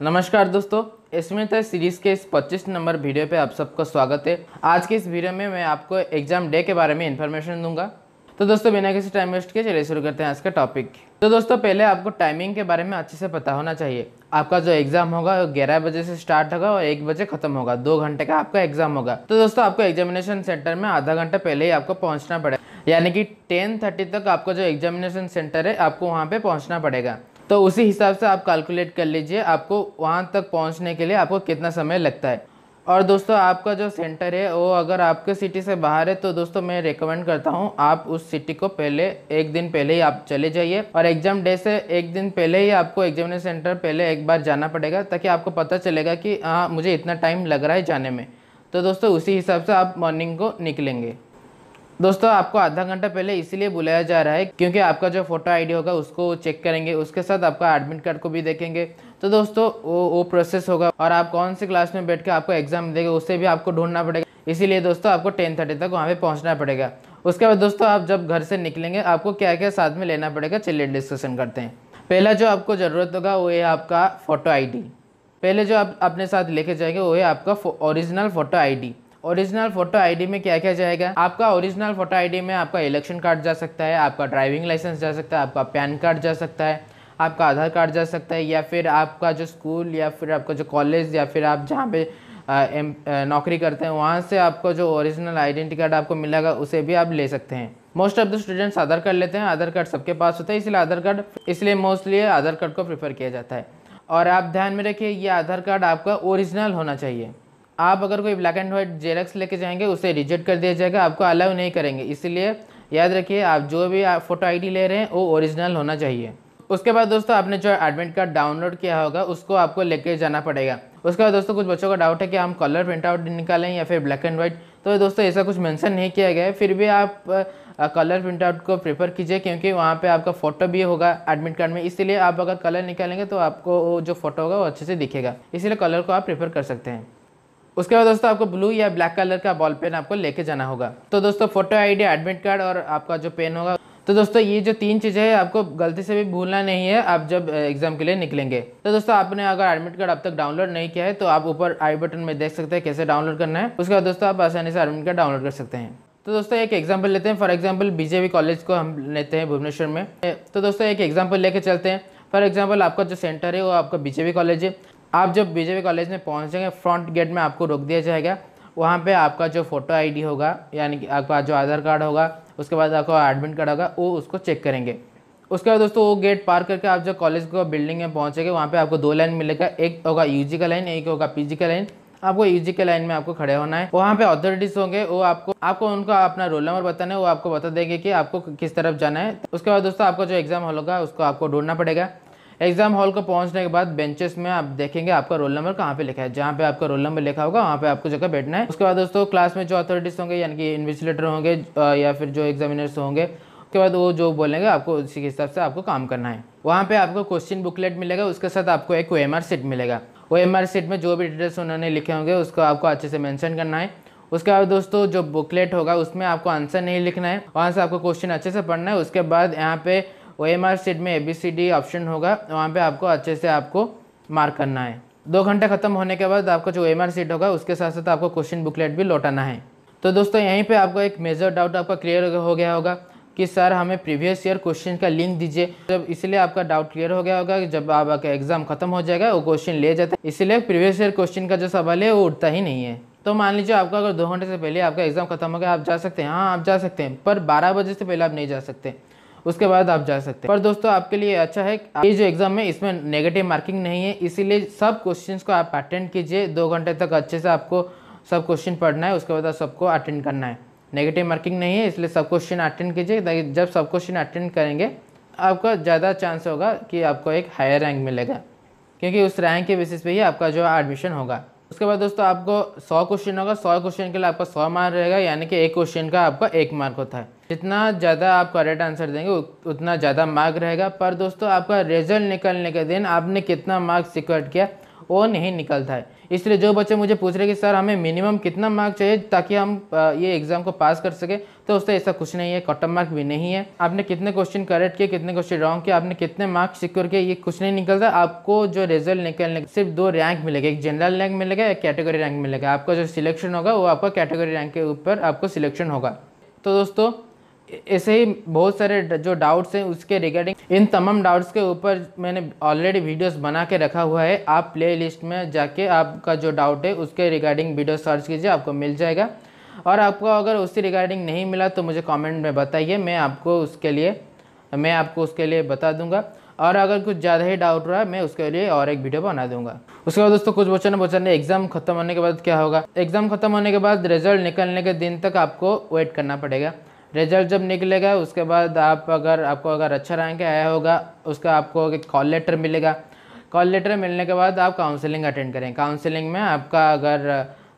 नमस्कार दोस्तों इसमें तय सीरीज़ के इस 25 नंबर वीडियो पे आप सबका स्वागत है। आज की इस वीडियो में मैं आपको एग्ज़ाम डे के बारे में इन्फॉर्मेशन दूँगा। तो दोस्तों, बिना किसी टाइम वेस्ट के चलिए शुरू करते हैं आज का टॉपिक तो दोस्तों, पहले आपको टाइमिंग के बारे में अच्छे से पता होना चाहिए। आपका जो एग्ज़ाम होगा, वो ग्यारह बजे से स्टार्ट होगा और एक बजे खत्म होगा। दो घंटे का आपका एग्ज़ाम होगा। तो दोस्तों, आपको एग्जामिनेशन सेंटर में आधा घंटा पहले ही आपको पहुँचना पड़ेगा। यानी कि टेन थर्टी तक आपका जो एग्जामिनेशन सेंटर है, आपको वहाँ पे पहुँचना पड़ेगा। तो उसी हिसाब से आप कैलकुलेट कर लीजिए आपको वहाँ तक पहुँचने के लिए आपको कितना समय लगता है। और दोस्तों, आपका जो सेंटर है, वो अगर आपके सिटी से बाहर है तो दोस्तों, मैं रिकमेंड करता हूँ आप उस सिटी को पहले, एक दिन पहले ही आप चले जाइए। और एग्ज़ाम डे से एक दिन पहले ही आपको एग्जामिनेशन सेंटर पहले एक बार जाना पड़ेगा, ताकि आपको पता चलेगा कि हाँ मुझे इतना टाइम लग रहा है जाने में। तो दोस्तों, उसी हिसाब से आप मॉर्निंग को निकलेंगे। दोस्तों, आपको आधा घंटा पहले इसीलिए बुलाया जा रहा है क्योंकि आपका जो फ़ोटो आईडी होगा, उसको चेक करेंगे। उसके साथ आपका एडमिट कार्ड को भी देखेंगे। तो दोस्तों, वो वो प्रोसेस होगा और आप कौन सी क्लास में बैठ के आपको एग्ज़ाम देंगे उससे भी आपको ढूंढना पड़ेगा। इसीलिए दोस्तों, आपको टेन थर्टी तक वहाँ पर पहुँचना पड़ेगा। उसके बाद दोस्तों, आप जब घर से निकलेंगे, आपको क्या क्या साथ में लेना पड़ेगा, चलिए डिस्कशन करते हैं। पहला जो आपको ज़रूरत होगा, वो है आपका फ़ोटो आईडी पहले जो आप अपने साथ लेके जाएँगे, वो है आपका original photo ID original photo ID में क्या क्या जाएगा? आपका ओरिजिनल फ़ोटो आईडी में आपका इलेक्शन कार्ड जा सकता है, आपका ड्राइविंग लाइसेंस जा सकता है, आपका पैन कार्ड जा सकता है, आपका आधार कार्ड जा सकता है, या फिर आपका जो स्कूल या फिर आपका जो कॉलेज या फिर आप जहाँ पे नौकरी करते हैं, वहाँ से आपको जो ओरिजिनल आइडेंटिटी कार्ड आपको मिलेगा, उसे भी आप ले सकते हैं। Most of the students Aadhaar card लेते हैं, आधार कार्ड सबके पास होता है, इसलिए आधार कार्ड इसलिए मोस्टली आधार कार्ड को प्रेफर किया जाता है। और आप ध्यान में रखिए, ये आधार कार्ड आपका ओरिजिनल होना चाहिए। आप अगर कोई ब्लैक एंड वाइट जेरक्स लेके जाएँगे, उसे रिजेक्ट कर दिया जाएगा, आपको अलाउ नहीं करेंगे। इसलिए याद रखिए, आप जो भी आप फ़ोटो आईडी ले रहे हैं, वो ओरिजिनल होना चाहिए। उसके बाद दोस्तों, आपने जो एडमिट कार्ड डाउनलोड किया होगा, उसको आपको लेके जाना पड़ेगा। उसके बाद दोस्तों, कुछ बच्चों का डाउट है कि हम कलर प्रिंट आउट निकालें या फिर ब्लैक एंड वाइट तो दोस्तों, ऐसा कुछ मेंशन नहीं किया गया है। फिर भी आप कलर प्रिंट आउट को प्रेफर कीजिए, क्योंकि वहाँ पे आपका फ़ोटो भी होगा एडमिट कार्ड में। इसीलिए आप अगर कलर निकालेंगे तो आपको जो फ़ोटो होगा, वो अच्छे से दिखेगा। इसीलिए कलर को आप प्रेफर कर सकते हैं। उसके बाद दोस्तों आपको ब्लू या ब्लैक कलर का बॉल पेन आपको लेके जाना होगा। तो दोस्तों फ़ोटो आईडी एडमिट कार्ड और आपका जो पेन होगा तो दोस्तों ये जो तीन चीज़ें हैं, आपको गलती से भी भूलना नहीं है, आप जब एग्ज़ाम के लिए निकलेंगे। तो दोस्तों आपने अगर एडमिट कार्ड अब तक डाउनलोड नहीं किया है तो आप ऊपर आई बटन में देख सकते हैं कैसे डाउनलोड करना है। उसके बाद दोस्तों आप आसानी से एडमिट कार्ड डाउनलोड कर सकते हैं। तो दोस्तों एक एग्ज़ाम्पल लेते हैं फॉर एग्ज़ाम्पल बीजेपी कॉलेज को हम लेते हैं भुवनेश्वर में। तो दोस्तों एक एग्ज़ाम्पल लेके चलते हैं। फॉर एग्ज़ाम्पल आपका जो सेंटर है, वो आपका बीजेपी कॉलेज है। आप जब बीजेपी कॉलेज में पहुँचेंगे फ्रंट गेट में आपको रोक दिया जाएगा। वहाँ पे आपका जो फ़ोटो आईडी होगा, यानी कि आपका जो आधार कार्ड होगा, उसके बाद आपका एडमिट कार्ड होगा, वो उसको चेक करेंगे। उसके बाद दोस्तों, वो गेट पार करके आप जो कॉलेज को बिल्डिंग में पहुँचेंगे, वहाँ पे आपको दो लाइन मिलेगा। एक होगा यूजी का लाइन एक होगा पीजी का लाइन आपको यूजी के लाइन में आपको खड़े होना है। वहाँ पे अथॉरिटीज होंगे, वो आपको आपको उनका अपना रोल नंबर बताना है। वो आपको बता देंगे कि आपको किस तरफ़ जाना है। उसके बाद दोस्तों, आपका जो एग्ज़ाम हॉल होगा, उसको आपको ढूंढना पड़ेगा। एग्ज़ाम हॉल को पहुँचने के बाद बेंचेस में आप देखेंगे आपका रोल नंबर कहाँ पे लिखा है। जहाँ पे आपका रोल नंबर लिखा होगा, वहाँ पे आपको जगह बैठना है। उसके बाद दोस्तों, क्लास में जो अथॉरिटीज होंगे, यानी कि इन्विजिलेटर होंगे या फिर जो एग्जामिनर्स होंगे, उसके बाद वो जो बोलेंगे, आपको उसी के हिसाब से आपको काम करना है। वहाँ पे आपको क्वेश्चन बुकलेट मिलेगा, उसके साथ आपको एक ओ सीट मिलेगा। ओ सीट में जो भी डिटेल्स उन्होंने लिखे होंगे, उसको आपको अच्छे से मैंशन करना है। उसके बाद दोस्तों, जो बुकलेट होगा, उसमें आपको आंसर नहीं लिखना है। वहाँ से आपको क्वेश्चन अच्छे से पढ़ना है। उसके बाद यहाँ पे ओ एम आर सीट में A B C D option होगा। वहाँ पे आपको अच्छे से आपको मार्क करना है। दो घंटे खत्म होने के बाद आपको जो एम आर सीट होगा, उसके साथ साथ आपको क्वेश्चन बुकलेट भी लौटाना है। तो दोस्तों, यहीं पे आपको एक मेजर डाउट आपका क्लियर हो गया होगा कि सर हमें प्रीवियस ईयर क्वेश्चन का लिंक दीजिए। जब इसलिए आपका डाउट क्लियर हो गया होगा कि जब आपका एग्ज़ाम खत्म हो जाएगा, वो क्वेश्चन ले जाता है। इसलिए प्रीवियस ईयर क्वेश्चन का जो सवाल है, वो उठता ही नहीं है। तो मान लीजिए आपका अगर दो घंटे से पहले आपका एग्ज़ाम खत्म हो गया, आप जा सकते हैं। हाँ आप जा सकते हैं, पर बारह बजे से पहले आप नहीं जा सकते। उसके बाद आप जा सकते हैं। पर दोस्तों, आपके लिए अच्छा है ये जो एग्ज़ाम है, इसमें नेगेटिव मार्किंग नहीं है। इसीलिए सब क्वेश्चन को आप अटेंड कीजिए। दो घंटे तक अच्छे से आपको सब क्वेश्चन पढ़ना है। उसके बाद सबको अटेंड करना है। नेगेटिव मार्किंग नहीं है, इसलिए सब क्वेश्चन अटेंड कीजिए। ताकि जब सब क्वेश्चन अटेंड करेंगे, आपका ज़्यादा चांस होगा कि आपको एक हायर रैंक मिलेगा। क्योंकि उस रैंक के बेसिस पे ही आपका जो एडमिशन होगा। उसके बाद दोस्तों आपको सौ क्वेश्चन होगा। सौ क्वेश्चन के लिए आपका सौ मार्क रहेगा, यानी कि एक क्वेश्चन का आपका एक मार्क होता है। जितना ज़्यादा आप करेक्ट आंसर देंगे उतना ज़्यादा मार्क रहेगा। पर दोस्तों, आपका रिज़ल्ट निकलने के दिन आपने कितना मार्क्स सिक्योर किया, वो नहीं निकलता है। इसलिए जो बच्चे मुझे पूछ रहे कि, सर, हमें मिनिमम कितना मार्क चाहिए ताकि हम ये एग्ज़ाम को पास कर सके? तो दोस्तों ऐसा कुछ नहीं है कटअप मार्क भी नहीं है। आपने कितने क्वेश्चन करेक्ट किए, कितने क्वेश्चन रॉन्ग किए, आपने कितने मार्क्स सिक्योर किए, ये कुछ नहीं निकलता आपको जो रिज़ल्ट निकलने, सिर्फ़ दो रैंक मिलेगा, एक जनरल रैंक मिलेगा, एक कैटेगरी रैंक मिलेगा। आपका जो सिलेक्शन होगा, वो आपका कैटेगरी रैंक के ऊपर आपको सिलेक्शन होगा। तो दोस्तों ऐसे ही बहुत सारे जो डाउट्स हैं उसके रिगार्डिंग इन तमाम डाउट्स के ऊपर मैंने ऑलरेडी वीडियोस बना के रखा हुआ है। आप प्ले लिस्ट में जाके आपका जो डाउट है उसके रिगार्डिंग वीडियो सर्च कीजिए, आपको मिल जाएगा। और आपको अगर उससे रिगार्डिंग नहीं मिला तो मुझे कमेंट में बताइए, मैं आपको उसके लिए, मैं आपको उसके लिए बता दूँगा। और अगर कुछ ज़्यादा ही डाउट रहा मैं उसके लिए और एक वीडियो बना दूँगा। उसके बाद दोस्तों, कुछ बच्चों ने पूछा ने एग्ज़ाम खत्म होने के बाद क्या होगा? एग्ज़ाम खत्म होने के बाद रिज़ल्ट निकलने के दिन तक आपको वेट करना पड़ेगा। रिज़ल्ट जब निकलेगा, उसके बाद आप अगर, आपको अगर अच्छा रैंक आया होगा, उसका आपको एक कॉल लेटर मिलेगा। कॉल लेटर मिलने के बाद आप काउंसलिंग अटेंड करें। काउंसलिंग में आपका अगर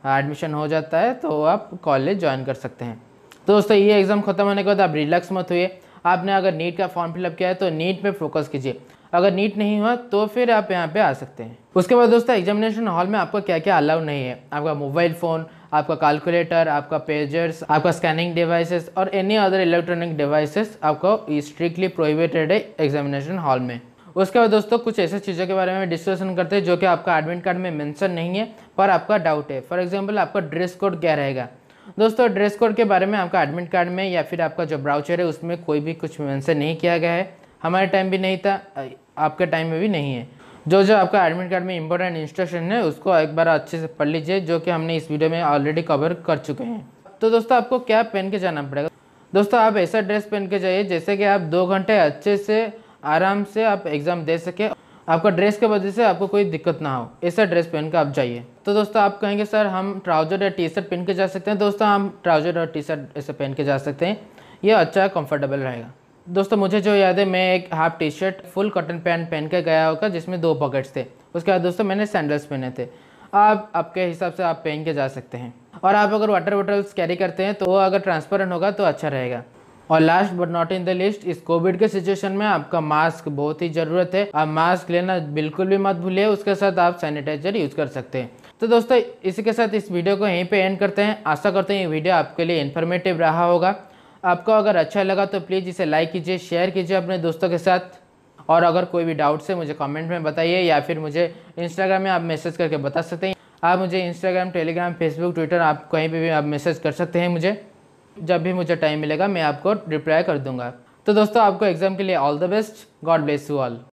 एडमिशन हो जाता है तो आप कॉलेज ज्वाइन कर सकते हैं। तो दोस्तों, ये एग्ज़ाम ख़त्म होने के बाद आप रिलैक्स मत हुए आपने अगर नीट का फॉर्म फिलअप किया है तो नीट पे फोकस कीजिए। अगर नीट नहीं हुआ तो फिर आप यहाँ पे आ सकते हैं। उसके बाद दोस्तों एग्जामिनेशन हॉल में आपका क्या क्या अलाउ नहीं है? आपका मोबाइल फ़ोन आपका कैलकुलेटर आपका पेजर्स आपका स्कैनिंग डिवाइसेस और एनी अदर इलेक्ट्रॉनिक डिवाइसेस आपको स्ट्रिक्टली प्रोहिबिटेड है एग्जामिनेशन हॉल में। उसके बाद दोस्तों, कुछ ऐसे चीज़ों के बारे में डिस्कशन करते हैं जो कि आपका एडमिट कार्ड में मेंशन नहीं है, पर आपका डाउट है। फॉर एग्जांपल आपका ड्रेस कोड क्या रहेगा? दोस्तों ड्रेस कोड के बारे में आपका एडमिट कार्ड में या फिर आपका जो ब्राउचर है, उसमें कोई भी कुछ मेंशन नहीं किया गया है। हमारे टाइम भी नहीं था, आपके टाइम में भी नहीं है। जो जो आपका एडमिट कार्ड में इंपॉर्टेंट इंस्ट्रक्शन है, उसको एक बार अच्छे से पढ़ लीजिए, जो कि हमने इस वीडियो में ऑलरेडी कवर कर चुके हैं। तो दोस्तों, आपको क्या पहन के जाना पड़ेगा? दोस्तों, आप ऐसा ड्रेस पहन के जाइए, जैसे कि आप दो घंटे अच्छे से, आराम से आप एग्ज़ाम दे सके। आपका ड्रेस के वजह से आपको कोई दिक्कत ना हो। ऐसा ड्रेस पहन कर आप जाइए। तो दोस्तों, आप कहेंगे, सर, हम ट्राउज़र या टी शर्ट पहन के जा सकते हैं? दोस्तों, हम ट्राउज़र और टी शर्ट ऐसे पहन के जा सकते हैं। ये अच्छा कंफर्टेबल रहेगा। दोस्तों, मुझे जो याद है, मैं एक half T shirt full cotton pant पहन के गया होगा, जिसमें दो पॉकेट्स थे। उसके बाद दोस्तों, मैंने सैंडल्स पहने थे। आप आपके हिसाब से आप पहन के जा सकते हैं। और आप अगर वाटर बॉटल्स कैरी करते हैं तो वो अगर ट्रांसपेरेंट होगा तो अच्छा रहेगा। और last but not in the list इस कोविड के सिचुएशन में आपका मास्क बहुत ही ज़रूरत है। आप मास्क लेना बिल्कुल भी मत भूलिए, उसके साथ आप सैनिटाइजर यूज़ कर सकते हैं। तो दोस्तों, इसी के साथ इस वीडियो को यहीं पे एंड करते हैं। आशा करते हैं ये वीडियो आपके लिए इन्फॉर्मेटिव रहा होगा। आपको अगर अच्छा लगा तो प्लीज़ इसे लाइक कीजिए शेयर कीजिए अपने दोस्तों के साथ। और अगर कोई भी डाउट्स है मुझे कमेंट में बताइए या फिर मुझे इंस्टाग्राम में आप मैसेज करके बता सकते हैं। आप मुझे इंस्टाग्राम टेलीग्राम फेसबुक ट्विटर आप कहीं पर भी आप मैसेज कर सकते हैं मुझे। जब भी मुझे टाइम मिलेगा, मैं आपको रिप्लाई कर दूँगा। तो दोस्तों, आपको एग्ज़ाम के लिए all the best God bless you all